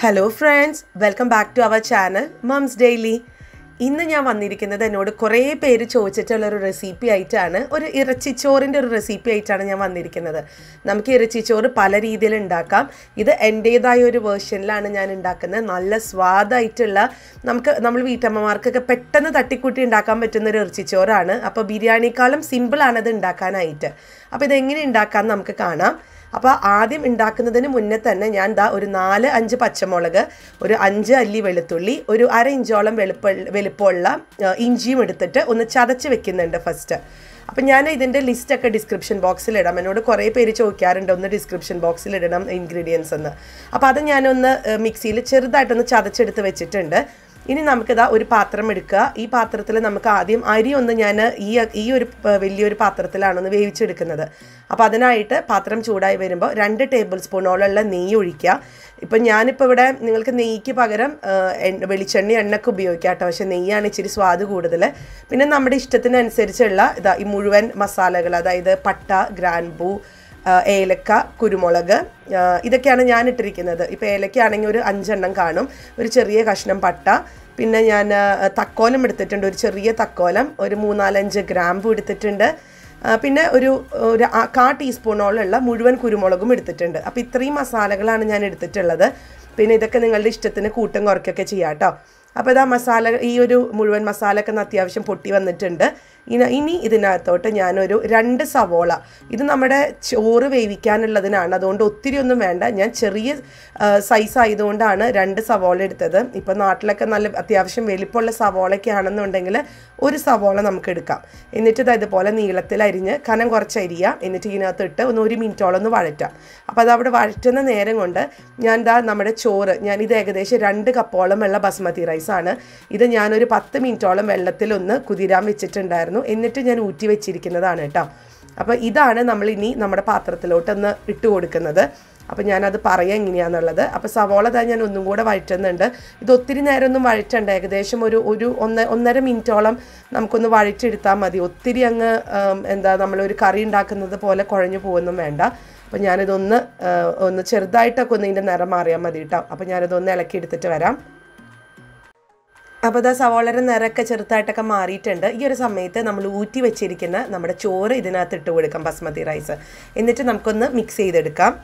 Hello friends welcome back to our channel moms daily ഇന്ന് ഞാൻ വന്നിരിക്കുന്നത് എന്നോട് കുറേ പേര് ചോദിച്ചിട്ടുള്ള ഒരു റെസിപ്പി ആയിട്ടാണ് ഒരു ഇറച്ചിച്ചോറിന്റെ ഒരു റെസിപ്പി ആയിട്ടാണ് ഞാൻ വന്നിരിക്കുന്നത്. നമുക്ക് ഇറച്ചിച്ചോറ് പല രീതിയിൽ ഉണ്ടാക്കാം. ഇത് എന്റേതായ ഒരു വേർഷനിലാണ് ഞാൻ ഉണ്ടാക്കുന്നത്. നല്ല സ്വാദായിട്ടുള്ള നമുക്ക് നമ്മൾ വീട്ടമ്മമാർക്കൊക്കെ പെട്ടെന്ന് തട്ടിക്കൂട്ടി ഉണ്ടാക്കാൻ പറ്റുന്ന ഒരു ഇറച്ചിച്ചോറാണ് അപ്പോൾ ബിരിയാണിക്കാളും സിമ്പിളാണ് അത് ഉണ്ടാക്കാനായിട്ട്. അപ്പോൾ ഇതെങ്ങനെ ഉണ്ടാക്കാമെന്ന് നമുക്ക് കാണാം. അപ്പോൾ ആദ്യം ഉണ്ടാക്കുന്നതിന് മുന്നേ തന്നെ ഞാൻ ദാ ഒരു നാല് അഞ്ച് പച്ചമുളക് ഒരു അഞ്ച് അല്ലി വെളുത്തുള്ളി ഒരു അര ഇഞ്ചോളം വെളുപ്പ വലുപ്പമുള്ള ഇഞ്ചിയും എടുത്തിട്ട് ഒന്ന് ചതച്ച് വെക്കുന്നുണ്ട് ഫസ്റ്റ് അപ്പം ഞാൻ ഇതിന്റെ ലിസ്റ്റൊക്കെ ഡിസ്ക്രിപ്ഷൻ ബോക്സിൽ ഇടാം. എന്നോട് കുറേ പേര് ചോദിക്കാറുണ്ട് ഒന്ന് ഡിസ്ക്രിപ്ഷൻ ബോക്സിൽ ഇടണം ഇൻഗ്രീഡിയൻസ് എന്ന്. അപ്പോൾ അത് ഞാനൊന്ന് മിക്സിയിൽ ചെറുതായിട്ടൊന്ന് ചതച്ചെടുത്ത് വെച്ചിട്ടുണ്ട്. ഇനി നമുക്കിതാ ഒരു പാത്രം എടുക്കുക. ഈ പാത്രത്തിൽ നമുക്ക് ആദ്യം അരി ഒന്ന് ഞാൻ ഈ ഈ ഒരു വലിയൊരു പാത്രത്തിലാണ് ഒന്ന് വേവിച്ചെടുക്കുന്നത്. അപ്പോൾ അതിനായിട്ട് പാത്രം ചൂടായി വരുമ്പോൾ രണ്ട് ടേബിൾ സ്പൂണോളമുള്ള നെയ്യ് ഒഴിക്കുക. ഇപ്പം ഞാനിപ്പോൾ ഇവിടെ നിങ്ങൾക്ക് നെയ്യ്ക്ക് പകരം വെളിച്ചെണ്ണ എണ്ണക്ക് ഉപയോഗിക്കാം കേട്ടോ. പക്ഷേ നെയ്യാണ് ഇച്ചിരി സ്വാദ് കൂടുതൽ പിന്നെ നമ്മുടെ ഇഷ്ടത്തിനനുസരിച്ചുള്ള ഇതാ ഈ മുഴുവൻ മസാലകൾ അതായത് പട്ട ഗ്രാൻപൂ ഏലക്ക കുരുമുളക് ഇതൊക്കെയാണ് ഞാൻ ഇട്ടിരിക്കുന്നത് ഇപ്പോൾ ഏലക്കയാണെങ്കിൽ ഒരു അഞ്ചെണ്ണം കാണും. ഒരു ചെറിയ കഷ്ണം പട്ട പിന്നെ ഞാൻ തക്കോലം എടുത്തിട്ടുണ്ട്. ഒരു ചെറിയ തക്കോലം ഒരു മൂന്നാലഞ്ച് ഗ്രാമ്പു എടുത്തിട്ടുണ്ട്. പിന്നെ ഒരു ഒരു കാ ടീസ്പൂണോളമുള്ള മുഴുവൻ കുരുമുളകും എടുത്തിട്ടുണ്ട്. അപ്പോൾ ഇത്രയും മസാലകളാണ് ഞാൻ എടുത്തിട്ടുള്ളത്. പിന്നെ ഇതൊക്കെ നിങ്ങളുടെ ഇഷ്ടത്തിന് കൂട്ടം കുറയ്ക്കൊക്കെ ചെയ്യാം കേട്ടോ. അപ്പോൾ ഇതാ മസാല ഈ ഒരു മുഴുവൻ മസാല ഒക്കെ അത്യാവശ്യം പൊട്ടി വന്നിട്ടുണ്ട്. ഇനി ഇതിനകത്തോട്ട് ഞാനൊരു രണ്ട് സവോള. ഇത് നമ്മുടെ ചോറ് വേവിക്കാനുള്ളതിനാണ്. അതുകൊണ്ട് ഒത്തിരി ഒന്നും വേണ്ട. ഞാൻ ചെറിയ സൈസ് ആയതുകൊണ്ടാണ് രണ്ട് സവോള എടുത്തത്. ഇപ്പം നാട്ടിലൊക്കെ നല്ല അത്യാവശ്യം വലിപ്പമുള്ള സവോളയൊക്കെ ആണെന്നുണ്ടെങ്കിൽ ഒരു സവോള നമുക്ക് എടുക്കാം. എന്നിട്ട് ഇത് ഇതുപോലെ നീളത്തിൽ അരിഞ്ഞ് കനം കുറച്ച് അരിയുക എന്നിട്ട് ഇതിനകത്ത് ഇട്ട് ഒന്ന് ഒരു മിനിറ്റോളം ഒന്ന് വഴറ്റാം. അപ്പോൾ അത് അവിടെ വഴറ്റുന്ന നേരം കൊണ്ട് ഞാൻ ഇതാ നമ്മുടെ ചോറ് ഞാൻ ഇത് ഏകദേശം രണ്ട് കപ്പോളം വെള്ള ബസ്മതി റൈസാണ് ഇത് ഞാനൊരു പത്ത് മിനിറ്റോളം വെള്ളത്തിലൊന്ന് കുതിരാൻ വെച്ചിട്ടുണ്ടായിരുന്നു. എന്നിട്ട് ഞാൻ ഊറ്റി വെച്ചിരിക്കുന്നതാണ് കേട്ടോ. അപ്പോൾ ഇതാണ് നമ്മൾ ഇനി നമ്മുടെ പാത്രത്തിലോട്ട് ഒന്ന് ഇട്ട് കൊടുക്കുന്നത്. അപ്പോൾ ഞാനത് പറയാം എങ്ങനെയാണെന്നുള്ളത് അപ്പോൾ സവോള താ ഞാൻ ഒന്നും കൂടെ വഴറ്റുന്നുണ്ട്. ഇത് ഒത്തിരി നേരമൊന്നും വഴറ്റണ്ട. ഏകദേശം ഒരു ഒരു ഒന്ന് ഒന്നര മിനിറ്റോളം നമുക്കൊന്ന് വഴറ്റെടുത്താൽ മതി. ഒത്തിരി അങ്ങ് എന്താ നമ്മളൊരു കറി ഉണ്ടാക്കുന്നത് പോലെ കുഴഞ്ഞു പോകുന്നതും വേണ്ട. അപ്പോൾ ഞാനിതൊന്ന് ഒന്ന് ചെറുതായിട്ടൊക്കെ ഒന്ന് ഇതിന്റെ നിറം മാറിയാൽ മതി കേട്ടോ. അപ്പോൾ ഞാനിതൊന്ന് ഇളക്കി എടുത്തിട്ട് വരാം. അപ്പോൾ ഇതാ സവോളയുടെ നിറമൊക്കെ ചെറുതായിട്ടൊക്കെ മാറിയിട്ടുണ്ട്. ഈ ഒരു സമയത്ത് നമ്മൾ ഊറ്റി വെച്ചിരിക്കുന്ന നമ്മുടെ ചോറ് ഇതിനകത്ത് ഇട്ട് കൊടുക്കാം ബസ്മതി റൈസ്. എന്നിട്ട് നമുക്കൊന്ന് മിക്സ് ചെയ്തെടുക്കാം.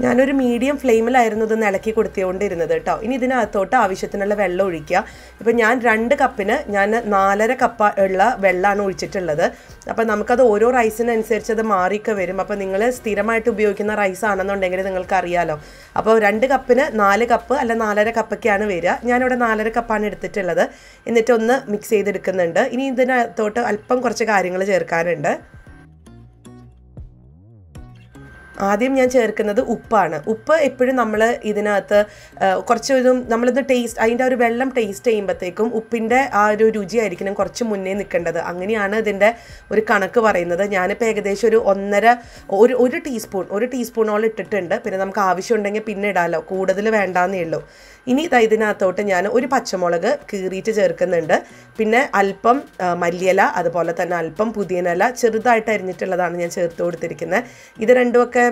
ഞാനൊരു മീഡിയം ഫ്ലെയിമിലായിരുന്നു ഇത് ഇളക്കി കൊടുത്തുകൊണ്ടിരുന്നത് കേട്ടോ ഇനി ഇതിനകത്തോട്ട് ആവശ്യത്തിനുള്ള വെള്ളം ഒഴിക്കുക. ഇപ്പം ഞാൻ രണ്ട് കപ്പിന് ഞാൻ നാലര കപ്പ ഉള്ള വെള്ളമാണ് ഒഴിച്ചിട്ടുള്ളത്. അപ്പം നമുക്കത് ഓരോ റൈസിനനുസരിച്ച് അത് മാറിയൊക്കെ വരും. അപ്പം നിങ്ങൾ സ്ഥിരമായിട്ട് ഉപയോഗിക്കുന്ന റൈസ് ആണെന്നുണ്ടെങ്കിൽ നിങ്ങൾക്ക് അറിയാലോ അപ്പോൾ രണ്ട് കപ്പിന് നാല് കപ്പ് അല്ല നാലര കപ്പൊക്കെയാണ് വരിക. ഞാനിവിടെ നാലര കപ്പാണ് എടുത്തിട്ടുള്ളത്. എന്നിട്ടൊന്ന് മിക്സ് ചെയ്തെടുക്കുന്നുണ്ട്. ഇനി ഇതിനകത്തോട്ട് അല്പം കുറച്ച് കാര്യങ്ങൾ ചേർക്കാനുണ്ട്. ആദ്യം ഞാൻ ചേർക്കുന്നത് ഉപ്പാണ്. ഉപ്പ് എപ്പോഴും നമ്മൾ ഇതിനകത്ത് കുറച്ചൊരു നമ്മളിത് ടേസ്റ്റ് അതിന്റെ ഒരു വെള്ളം ടേസ്റ്റ് ചെയ്യുമ്പോഴത്തേക്കും ഉപ്പിന്റെ ആ ഒരു രുചിയായിരിക്കണം കുറച്ച് മുന്നേ നിൽക്കേണ്ടത്. അങ്ങനെയാണ് ഇതിന്റെ ഒരു കണക്ക് പറയുന്നത്. ഞാനിപ്പോൾ ഏകദേശം ഒരു ഒന്നര ഒരു ഒരു ടീസ്പൂൺ ഒരു ടീസ്പൂണോളം ഇട്ടിട്ടുണ്ട്. പിന്നെ നമുക്ക് ആവശ്യമുണ്ടെങ്കിൽ പിന്നെ ഇടാമല്ലോ കൂടുതൽ വേണ്ടാന്നേ ഉള്ളൂ. ഇനി ഇതിനകത്തോട്ട് ഞാൻ ഒരു പച്ചമുളക് കീറിയിട്ട് ചേർക്കുന്നുണ്ട്. പിന്നെ അല്പം മല്ലിയല മല്ലിയില അതുപോലെ തന്നെ അല്പം പുതിയനില ചെറുതായിട്ട് അരിഞ്ഞിട്ടുള്ളതാണ് ഞാൻ ചേർത്ത് കൊടുത്തിരിക്കുന്നത് ഇത് രണ്ടുമൊക്കെ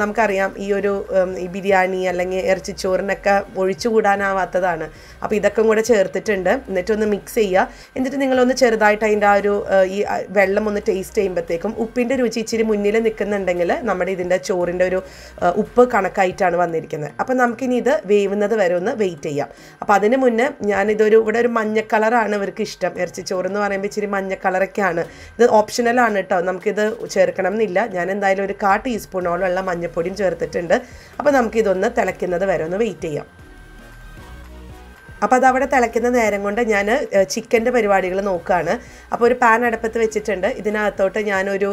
നമുക്കറിയാം ഈ ഒരു ഈ ബിരിയാണി അല്ലെങ്കിൽ ഇറച്ചിച്ചോറിനൊക്കെ ഒഴിച്ചുകൂടാനാവാത്തതാണ് അപ്പോൾ ഇതൊക്കെ കൂടെ ചേർത്തിട്ടുണ്ട്. എന്നിട്ടൊന്ന് മിക്സ് ചെയ്യുക എന്നിട്ട് നിങ്ങളൊന്ന് ചെറുതായിട്ട് അതിന്റെ ആ ഒരു ഈ വെള്ളം ഒന്ന് ടേസ്റ്റ് ചെയ്യുമ്പോഴത്തേക്കും ഉപ്പിന്റെ രുചി ഇച്ചിരി മുന്നിൽ നിൽക്കുന്നുണ്ടെങ്കിൽ നമ്മുടെ ഇതിന്റെ ചോറിന്റെ ഒരു ഉപ്പ് കണക്കായിട്ടാണ് വന്നിരിക്കുന്നത് അപ്പോൾ നമുക്കിനി ഇത് വേവുന്നത് വരെ ഒന്ന് വെയിറ്റ് ചെയ്യാം. അപ്പോൾ അതിന് മുന്നേ ഞാനിതൊരു ഇവിടെ ഒരു മഞ്ഞ കളറാണ് ഇവർക്ക് ഇഷ്ടം. ഇറച്ചിച്ചോറ് എന്ന് പറയുമ്പോൾ ഇച്ചിരി മഞ്ഞ കളറൊക്കെയാണ്. ഇത് ഓപ്ഷണലാണ് കേട്ടോ നമുക്കിത് ചേർക്കണം എന്നില്ല ഞാൻ എന്തായാലും ഒരു കാ ടീസ്പൂണോളം ഉള്ള മഞ്ഞപ്പൊടിയും ചേർത്തിട്ടുണ്ട്. അപ്പോൾ നമുക്കിതൊന്ന് തിളയ്ക്കുന്നത് വരെ ഒന്ന് വെയിറ്റ് ചെയ്യാം. അപ്പോൾ അവിടെ തിളയ്ക്കുന്ന നേരം കൊണ്ട് ഞാൻ ചിക്കന്റെ പരിപാടികൾ നോക്കുകയാണ് അപ്പോൾ ഒരു പാൻ അടുപ്പത്ത് വെച്ചിട്ടുണ്ട്. ഇതിനകത്തോട്ട് ഞാനൊരു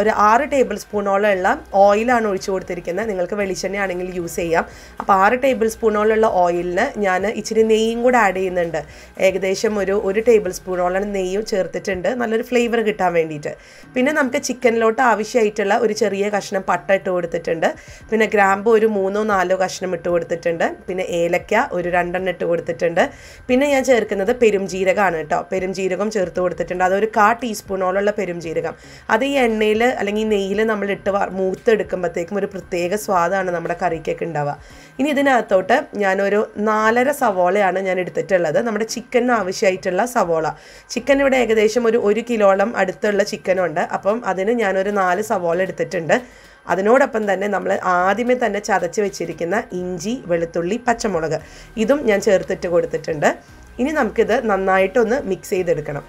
ഒരു ആറ് ടേബിൾ സ്പൂണോളം ഉള്ള ഓയിലാണ് ഒഴിച്ചു കൊടുത്തിരിക്കുന്നത്. നിങ്ങൾക്ക് വെളിച്ചെണ്ണ ആണെങ്കിൽ യൂസ് ചെയ്യാം. അപ്പോൾ ആറ് ടേബിൾ സ്പൂണോളം ഓയിലിന് ഞാൻ ഇച്ചിരി നെയ്യും കൂടെ ആഡ് ചെയ്യുന്നുണ്ട്. ഏകദേശം ഒരു ഒരു ടേബിൾ സ്പൂണോളം നെയ്യും ചേർത്തിട്ടുണ്ട്. നല്ലൊരു ഫ്ലേവർ കിട്ടാൻ വേണ്ടിയിട്ട്. പിന്നെ നമുക്ക് ചിക്കനിലോട്ട് ആവശ്യമായിട്ടുള്ള ഒരു ചെറിയ കഷ്ണം പട്ട ഇട്ട് കൊടുത്തിട്ടുണ്ട്. പിന്നെ ഗ്രാമ്പ് ഒരു മൂന്നോ നാലോ കഷ്ണം ഇട്ട് കൊടുത്തിട്ടുണ്ട്. പിന്നെ ഏലക്ക ഒരു രണ്ടെണ്ണം ഇട്ട് കൊടുത്തിട്ടുണ്ട്. കൊടുത്തിട്ടുണ്ട്. പിന്നെ ഞാൻ ചേർക്കുന്നത് പെരുംജീരകമാണ് കേട്ടോ. പെരുംജീരകം ചേർത്ത് കൊടുത്തിട്ടുണ്ട്. അതൊരു കാ ടീസ്പൂണോളമുള്ള പെരുംജീരകം അത് ഈ എണ്ണയിൽ അല്ലെങ്കിൽ നെയ്യിൽ നമ്മൾ ഇട്ട് മൂത്തെടുക്കുമ്പോഴത്തേക്കും ഒരു പ്രത്യേക സ്വാദാണ് നമ്മുടെ കറിക്കൊക്കെ ഉണ്ടാവുക. ഇനി ഇതിനകത്തോട്ട് ഞാനൊരു നാലര സവോളയാണ് ഞാൻ എടുത്തിട്ടുള്ളത്. നമ്മുടെ ചിക്കന് ആവശ്യമായിട്ടുള്ള സവോള. ചിക്കൻ ഇവിടെ ഏകദേശം ഒരു ഒരു കിലോളം അടുത്തുള്ള ചിക്കനുണ്ട്. അപ്പം അതിന് ഞാനൊരു നാല് സവോള എടുത്തിട്ടുണ്ട്. അതിനോടൊപ്പം തന്നെ നമ്മൾ ആദ്യമേ തന്നെ ചതച്ച് വെച്ചിരിക്കുന്ന ഇഞ്ചി വെളുത്തുള്ളി പച്ചമുളക്. ഇതും ഞാൻ ചേർത്തിട്ട് കൊടുത്തിട്ടുണ്ട്. ഇനി നമുക്കിത് നന്നായിട്ടൊന്ന് മിക്സ് ചെയ്തെടുക്കണം.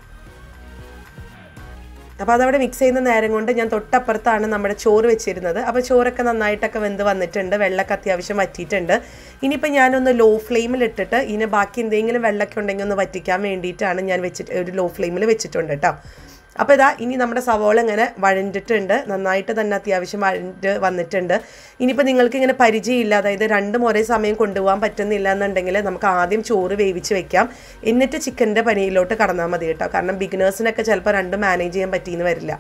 അപ്പോൾ അതവിടെ മിക്സ് ചെയ്യുന്ന നേരം കൊണ്ട് ഞാൻ തൊട്ടപ്പുറത്താണ് നമ്മുടെ ചോറ് വെച്ചിരുന്നത്. അപ്പോൾ ചോറൊക്കെ നന്നായിട്ടൊക്കെ വെന്ത് വന്നിട്ടുണ്ട്. വെള്ളമൊക്കെ അത്യാവശ്യം വറ്റിയിട്ടുണ്ട്. ഇനിയിപ്പോൾ ഞാനൊന്ന് ലോ ഫ്ലെയിമിൽ ഇട്ടിട്ട് ഇതിന് ബാക്കി എന്തെങ്കിലും വെള്ളമൊക്കെ ഉണ്ടെങ്കിൽ ഒന്ന് വറ്റിക്കാൻ വേണ്ടിയിട്ടാണ് ഞാൻ വെച്ചിട്ട് ഒരു ലോ ഫ്ലെയിമിൽ വെച്ചിട്ടുണ്ട് കേട്ടോ. അപ്പോൾ ഇതാ ഇനി നമ്മുടെ സവോള ഇങ്ങനെ വഴഞ്ഞിട്ടുണ്ട് നന്നായിട്ട് തന്നെ അത്യാവശ്യം വഴഞ്ഞിട്ട് വന്നിട്ടുണ്ട്. ഇനിയിപ്പോൾ നിങ്ങൾക്ക് ഇങ്ങനെ പരിചയമില്ല അതായത് രണ്ടും ഒരേ സമയം കൊണ്ടുപോകാൻ പറ്റുന്നില്ല എന്നുണ്ടെങ്കിൽ നമുക്ക് ആദ്യം ചോറ് വേവിച്ച് വെക്കാം. എന്നിട്ട് ചിക്കന്റെ പനിയിലോട്ട് കടന്നാൽ മതി കേട്ടോ. കാരണം ബിഗിനേഴ്സിനൊക്കെ ചിലപ്പോൾ രണ്ടും മാനേജ് ചെയ്യാൻ പറ്റിയെന്ന് വരില്ല.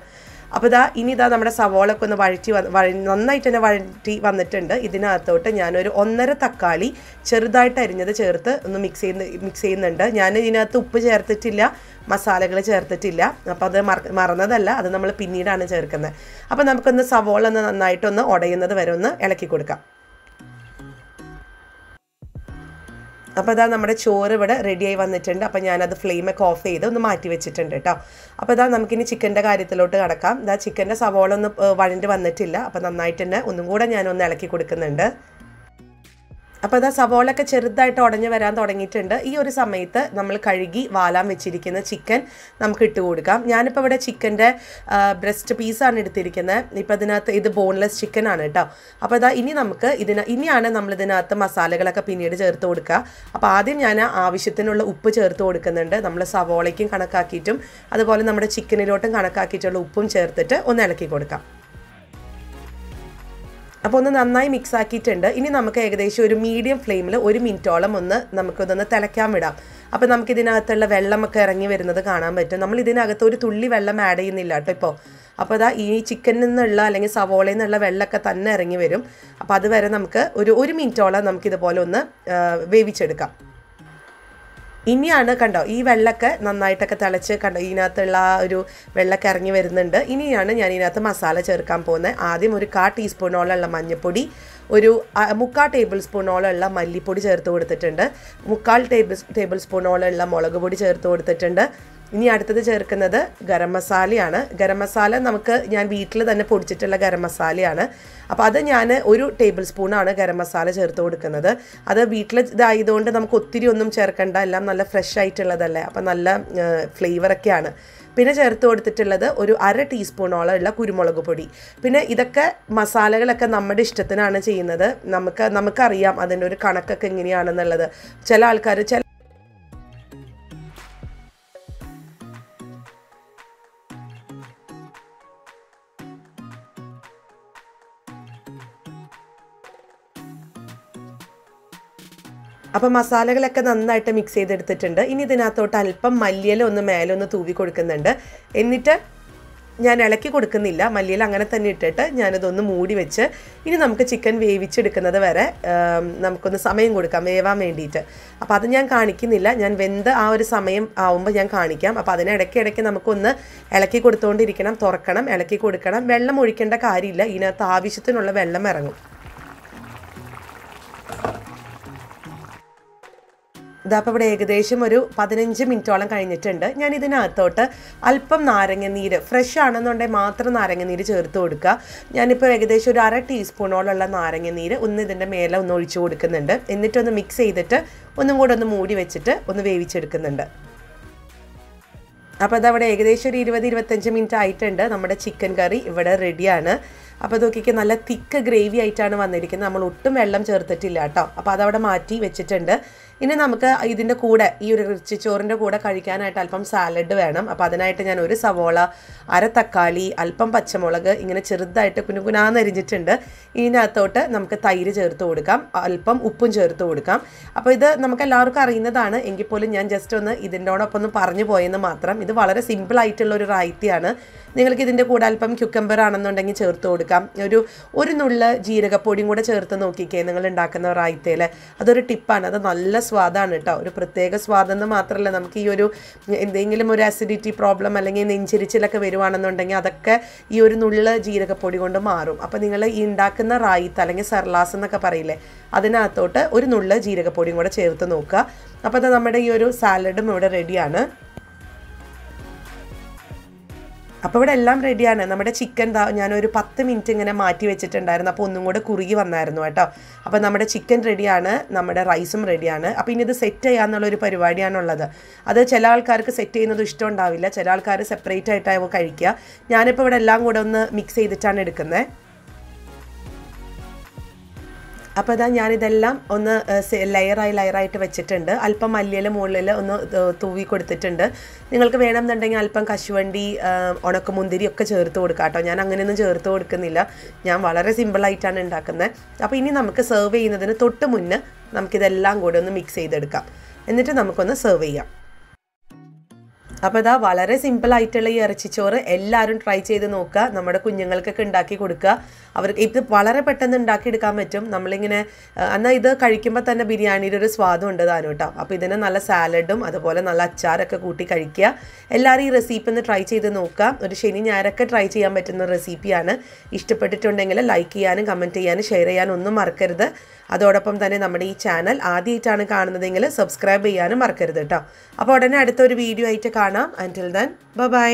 അപ്പോൾ ഇതാ ഇനി ഇതാ നമ്മുടെ സവോളൊക്കെ ഒന്ന് വഴറ്റി വഴ നന്നായിട്ട് തന്നെ വഴറ്റി വന്നിട്ടുണ്ട്. ഇതിനകത്തോട്ട് ഞാനൊരു ഒന്നര തക്കാളി ചെറുതായിട്ട് അരിഞ്ഞത് ചേർത്ത് ഒന്ന് മിക്സ് ചെയ്യുന്ന മിക്സ് ചെയ്യുന്നുണ്ട്. ഞാൻ ഇതിനകത്ത് ഉപ്പ് ചേർത്തിട്ടില്ല മസാലകൾ ചേർത്തിട്ടില്ല. അപ്പോൾ അത് മറന്നതല്ല അത് നമ്മൾ പിന്നീടാണ് ചേർക്കുന്നത്. അപ്പോൾ നമുക്കൊന്ന് സവോള ഒന്ന് നന്നായിട്ടൊന്ന് ഉടയുന്നത് വരെ ഒന്ന് ഇളക്കി കൊടുക്കാം. അപ്പോൾ ഇതാ നമ്മുടെ ചോറ് ഇവിടെ റെഡിയായി വന്നിട്ടുണ്ട്. അപ്പോൾ ഞാനത് ഫ്ലെയിമൊക്കെ ഓഫ് ചെയ്ത് ഒന്ന് മാറ്റി വെച്ചിട്ടുണ്ട് കേട്ടോ. അപ്പോൾ ഇതാ നമുക്കിനി ചിക്കന്റെ കാര്യത്തിലോട്ട് കടക്കാം. ഇതാ ചിക്കന്റെ സവോള ഒന്ന് വഴണ്ട് വന്നിട്ടില്ല. അപ്പോൾ നന്നായിട്ട് തന്നെ ഒന്നും കൂടെ ഞാനൊന്ന് ഇളക്കി കൊടുക്കുന്നുണ്ട്. അപ്പോൾ അതാ സവോളൊക്കെ ചെറുതായിട്ട് ഉടഞ്ഞു വരാൻ തുടങ്ങിയിട്ടുണ്ട്. ഈ ഒരു സമയത്ത് നമ്മൾ കഴുകി വാലാൻ വെച്ചിരിക്കുന്ന ചിക്കൻ നമുക്ക് ഇട്ട് കൊടുക്കാം. ഞാനിപ്പോൾ ഇവിടെ ചിക്കന്റെ ബ്രസ്റ്റ് പീസാണ് എടുത്തിരിക്കുന്നത്. ഇപ്പോൾ ഇതിനകത്ത് ഇത് ബോൺലെസ് ചിക്കൻ ആണ് കേട്ടോ. അപ്പോൾ അതാ ഇനി നമുക്ക് ഇതിന് ഇനിയാണ് നമ്മൾ ഇതിനകത്ത് മസാലകളൊക്കെ പിന്നീട് ചേർത്ത് കൊടുക്കുക. അപ്പോൾ ആദ്യം ഞാൻ ആവശ്യത്തിനുള്ള ഉപ്പ് ചേർത്ത് കൊടുക്കുന്നുണ്ട്. നമ്മൾ സവോളയ്ക്കും കണക്കാക്കിയിട്ടും അതുപോലെ നമ്മുടെ ചിക്കനിലോട്ടും കണക്കാക്കിയിട്ടുള്ള ഉപ്പും ചേർത്തിട്ട് ഒന്ന് ഇളക്കി കൊടുക്കാം. അപ്പോൾ ഒന്ന് നന്നായി മിക്സ് ആക്കിയിട്ടുണ്ട്. ഇനി നമുക്ക് ഏകദേശം ഒരു മീഡിയം ഫ്ലെയിമിൽ ഒരു മിനിറ്റോളം ഒന്ന് നമുക്കിതൊന്ന് തിളയ്ക്കാൻ വിടാം. അപ്പോൾ നമുക്ക് ഇതിനകത്തുള്ള വെള്ളമൊക്കെ ഇറങ്ങി വരുന്നത് കാണാൻ പറ്റും. നമ്മൾ ഇതിനകത്ത് ഒരു തുള്ളി വെള്ളം ആഡ് ചെയ്യുന്നില്ല കേട്ടോ ഇപ്പോൾ അപ്പോൾ അതാ ഈ ചിക്കനിൽ നിന്നുള്ള അല്ലെങ്കിൽ സവോളയിൽ നിന്നുള്ള വെള്ളമൊക്കെ തന്നെ ഇറങ്ങി വരും. അപ്പോൾ അതുവരെ നമുക്ക് ഒരു ഒരു മിനിറ്റോളം നമുക്കിതുപോലെ ഒന്ന് വേവിച്ചെടുക്കാം. ഇനിയാണ് കണ്ടോ ഈ വെള്ളമൊക്കെ നന്നായിട്ടൊക്കെ തിളച്ച് കണ്ടോ ഇതിനകത്തുള്ള ആ ഒരു വെള്ളമൊക്കെ ഇറങ്ങി വരുന്നുണ്ട്. ഇനിയാണ് ഞാൻ ഇതിനകത്ത് മസാല ചേർക്കാൻ പോകുന്നത്. ആദ്യം ഒരു കാ ടീസ്പൂണോളമുള്ള മഞ്ഞൾപ്പൊടി ഒരു മുക്കാൽ ടേബിൾ സ്പൂണോളമുള്ള മല്ലിപ്പൊടി ചേർത്ത് കൊടുത്തിട്ടുണ്ട്. മുക്കാൽ ടേബിൾ ടേബിൾ സ്പൂണോളമുള്ള മുളക് പൊടി ചേർത്ത് കൊടുത്തിട്ടുണ്ട്. ഇനി അടുത്തത് ചേർക്കുന്നത് ഗരം മസാലയാണ്. ഗരം മസാല നമുക്ക് ഞാൻ വീട്ടിൽ തന്നെ പൊടിച്ചിട്ടുള്ള ഗരം മസാലയാണ്. അപ്പോൾ അത് ഞാൻ ഒരു ടേബിൾ സ്പൂണാണ് ഗരം മസാല ചേർത്ത് കൊടുക്കുന്നത്. അത് വീട്ടിൽ ഇതായതുകൊണ്ട് നമുക്ക് ഒത്തിരി ഒന്നും ചേർക്കേണ്ട. എല്ലാം നല്ല ഫ്രഷ് ആയിട്ടുള്ളതല്ലേ? അപ്പോൾ നല്ല ഫ്ലേവറൊക്കെയാണ് പിന്നെ ചേർത്ത് കൊടുത്തിട്ടുള്ളത് ഒരു അര ടീസ്പൂണോളം ഉള്ള കുരുമുളക് പൊടി. പിന്നെ ഇതൊക്കെ മസാലകളൊക്കെ നമ്മുടെ ഇഷ്ടത്തിനാണ് ചെയ്യുന്നത്. നമുക്ക് നമുക്കറിയാം അതിന്റെ ഒരു കണക്കൊക്കെ എങ്ങനെയാണെന്നുള്ളത്. ചില ആൾക്കാർ ചില അപ്പം മസാലകളൊക്കെ നന്നായിട്ട് മിക്സ് ചെയ്തെടുത്തിട്ടുണ്ട്. ഇനി ഇതിനകത്തോട്ട് അല്പം മല്ലിയില ഒന്ന് മേലെ ഒന്ന് തൂവി കൊടുക്കുന്നുണ്ട്. എന്നിട്ട് ഞാൻ ഇളക്കി കൊടുക്കുന്നില്ല. മല്ലിയിൽ അങ്ങനെ തന്നെ ഇട്ടിട്ട് ഞാനിതൊന്ന് മൂടി വെച്ച് ഇനി നമുക്ക് ചിക്കൻ വേവിച്ചെടുക്കുന്നത് വരെ നമുക്കൊന്ന് സമയം കൊടുക്കാം. വേവാൻ വേണ്ടിയിട്ട്. അപ്പോൾ അത് ഞാൻ കാണിക്കുന്നില്ല. ഞാൻ വെന്ത് ആ ഒരു സമയം ആവുമ്പോൾ ഞാൻ കാണിക്കാം. അപ്പോൾ ഇടയ്ക്ക് നമുക്കൊന്ന് ഇളക്കി കൊടുത്തുകൊണ്ടിരിക്കണം തുറക്കണം ഇളക്കി കൊടുക്കണം. വെള്ളം ഒഴിക്കേണ്ട കാര്യമില്ല. ഇതിനകത്ത് ആവശ്യത്തിനുള്ള വെള്ളം ഇറങ്ങും. ഇതപ്പോൾ ഇവിടെ ഏകദേശം ഒരു പതിനഞ്ച് മിനിറ്റോളം കഴിഞ്ഞിട്ടുണ്ട്. ഞാൻ ഇതിനകത്തോട്ട് അല്പം നാരങ്ങനീര് ഫ്രഷ് ആണെന്നുണ്ടെങ്കിൽ മാത്രം നാരങ്ങനീര് ചേർത്ത് കൊടുക്കുക. ഞാനിപ്പോൾ ഏകദേശം ഒരു അര ടീസ്പൂണോളമുള്ള നാരങ്ങനീര് ഒന്ന് ഇതിന്റെ മേലെ ഒന്ന് ഒഴിച്ചു കൊടുക്കുന്നുണ്ട്. എന്നിട്ടൊന്ന് മിക്സ് ചെയ്തിട്ട് ഒന്നും കൂടെ ഒന്ന് മൂടി വെച്ചിട്ട് ഒന്ന് വേവിച്ചെടുക്കുന്നുണ്ട്. അപ്പോൾ അതവിടെ ഏകദേശം ഒരു ഇരുപത് ഇരുപത്തഞ്ച് മിനിറ്റ് ആയിട്ടുണ്ട്. നമ്മുടെ ചിക്കൻ കറി ഇവിടെ റെഡിയാണ് അപ്പോൾ നോക്കിക്ക് നല്ല തിക്ക് ഗ്രേവി ആയിട്ടാണ് വന്നിരിക്കുന്നത്. നമ്മൾ ഒട്ടും വെള്ളം ചേർത്തിട്ടില്ല കേട്ടോ. അപ്പോൾ അതവിടെ മാറ്റി വെച്ചിട്ടുണ്ട്. ഇനി നമുക്ക് ഇതിന്റെ കൂടെ ഈ ഒരു ഇറച്ചിച്ചോറിന്റെ കൂടെ കഴിക്കാനായിട്ട് അല്പം സാലഡ് വേണം. അപ്പോൾ അതിനായിട്ട് ഞാൻ ഒരു സവോള അര തക്കാളി അല്പം പച്ചമുളക് ഇങ്ങനെ ചെറുതായിട്ട് കുനുകുനാന്ന് അരിഞ്ഞിട്ടുണ്ട്. ഇതിനകത്തോട്ട് നമുക്ക് തൈര് ചേർത്ത് കൊടുക്കാം. അല്പം ഉപ്പും ചേർത്ത് കൊടുക്കാം. അപ്പോൾ ഇത് നമുക്ക് എല്ലാവർക്കും അറിയുന്നതാണ്. എങ്കിൽ പോലും ഞാൻ ജസ്റ്റ് ഒന്ന് ഇതിന്റോടൊപ്പം ഒന്ന് പറഞ്ഞു പോയെന്ന് മാത്രം. ഇത് വളരെ സിമ്പിൾ ആയിട്ടുള്ള ഒരു റായ്ത്തിയാണ്. നിങ്ങൾക്ക് ഇതിന്റെ കൂടെ അല്പം ക്യുക്കമ്പർ ആണെന്നുണ്ടെങ്കിൽ ചേർത്ത് കൊടുക്കാം. ഒരു ഒരു നുള്ള ജീരകപ്പൊടിയും കൂടെ ചേർത്ത് നോക്കിക്കേ നിങ്ങൾ ഉണ്ടാക്കുന്ന റായ്ത്തയിൽ അതൊരു ടിപ്പാണ്. അത് നല്ല സ്വാദാണ് കേട്ടോ. ഒരു പ്രത്യേക സ്വാദെന്ന് മാത്രമല്ല നമുക്ക് ഈ ഒരു എന്തെങ്കിലും ഒരു അസിഡിറ്റി പ്രോബ്ലം അല്ലെങ്കിൽ നെഞ്ചിരിച്ചിലൊക്കെ വരുവാണെന്നുണ്ടെങ്കിൽ അതൊക്കെ ഈ ഒരു നുള്ള ജീരകപ്പൊടി കൊണ്ട് മാറും. അപ്പോൾ നിങ്ങൾ ഈ ഉണ്ടാക്കുന്ന റായിത്ത് അല്ലെങ്കിൽ സർലാസ് എന്നൊക്കെ പറയില്ലേ അതിനകത്തോട്ട് ഒരു നുള്ള ജീരകപ്പൊടിയും കൂടെ ചേർത്ത് നോക്കുക. അപ്പോൾ അത് നമ്മുടെ ഈ ഒരു സാലഡും ഇവിടെ റെഡിയാണ് അപ്പോൾ ഇവിടെ എല്ലാം റെഡിയാണ് നമ്മുടെ ചിക്കൻ ഞാനൊരു പത്ത് മിനിറ്റ് ഇങ്ങനെ മാറ്റി വെച്ചിട്ടുണ്ടായിരുന്നു. അപ്പോൾ ഒന്നും കൂടെ കുറുകി വന്നായിരുന്നു കേട്ടോ. അപ്പോൾ നമ്മുടെ ചിക്കൻ റെഡിയാണ് നമ്മുടെ റൈസും റെഡിയാണ് അപ്പോൾ ഇനി ഇത് സെറ്റ് ചെയ്യാന്നുള്ളൊരു പരിപാടിയാണുള്ളത് അത് ചില ആൾക്കാർക്ക് സെറ്റ് ചെയ്യുന്നത് ഇഷ്ടം ഉണ്ടാവില്ല. ചില ആൾക്കാർ സെപ്പറേറ്റ് ആയിട്ടാവും കഴിക്കുക. ഞാനിപ്പോൾ ഇവിടെ എല്ലാം കൂടെ ഒന്ന് മിക്സ് ചെയ്തിട്ടാണ് എടുക്കുന്നത് അപ്പോൾ ഇതാ ഞാനിതെല്ലാം ഒന്ന് ലെയറായി ലെയറായിട്ട് വെച്ചിട്ടുണ്ട്. അല്പം മല്ലിയിൽ മുകളിൽ ഒന്ന് തൂവി കൊടുത്തിട്ടുണ്ട്. നിങ്ങൾക്ക് വേണമെന്നുണ്ടെങ്കിൽ അല്പം കശുവണ്ടി ഉണക്കമുന്തിരി ഒക്കെ ചേർത്ത് കൊടുക്കാം കേട്ടോ. ഞാൻ അങ്ങനെയൊന്നും ചേർത്ത് കൊടുക്കുന്നില്ല. ഞാൻ വളരെ സിമ്പിളായിട്ടാണ് ഉണ്ടാക്കുന്നത്. അപ്പോൾ ഇനി നമുക്ക് സെർവ് ചെയ്യുന്നതിന് തൊട്ട് മുന്നേ നമുക്കിതെല്ലാം കൂടെ ഒന്ന് മിക്സ് ചെയ്തെടുക്കാം. എന്നിട്ട് നമുക്കൊന്ന് സെർവ് ചെയ്യാം. അപ്പോൾ ഇതാ വളരെ സിമ്പിളായിട്ടുള്ള ഈ ഇറച്ചിച്ചോറ് എല്ലാവരും ട്രൈ ചെയ്ത് നോക്കുക. നമ്മുടെ കുഞ്ഞുങ്ങൾക്കൊക്കെ ഉണ്ടാക്കി കൊടുക്കുക. അവർക്ക് ഇത് വളരെ പെട്ടെന്ന് ഉണ്ടാക്കിയെടുക്കാൻ പറ്റും. നമ്മളിങ്ങനെ എന്നാൽ ഇത് കഴിക്കുമ്പോൾ തന്നെ ബിരിയാണിയുടെ ഒരു സ്വാദം ഉണ്ട് താനും കേട്ടോ. അപ്പോൾ ഇതിന് നല്ല സാലഡും അതുപോലെ നല്ല അച്ചാറൊക്കെ കൂട്ടി കഴിക്കുക. എല്ലാവരും ഈ റെസിപ്പി ഒന്ന് ട്രൈ ചെയ്ത് നോക്കുക. ഒരു ശനി ഞായറൊക്കെ ട്രൈ ചെയ്യാൻ പറ്റുന്ന റെസിപ്പിയാണ് ഇഷ്ടപ്പെട്ടിട്ടുണ്ടെങ്കിൽ ലൈക്ക് ചെയ്യാനും കമന്റ് ചെയ്യാനും ഷെയർ ചെയ്യാനും ഒന്നും മറക്കരുത്. അതോടൊപ്പം തന്നെ നമ്മുടെ ഈ ചാനൽ ആദ്യമായിട്ടാണ് കാണുന്നതെങ്കിൽ സബ്സ്ക്രൈബ് ചെയ്യാനും മറക്കരുത് കേട്ടോ. അപ്പോൾ ഉടനെ അടുത്തൊരു വീഡിയോ ആയിട്ട് കാണാം. അന്റിൽ ദൻ ബൈ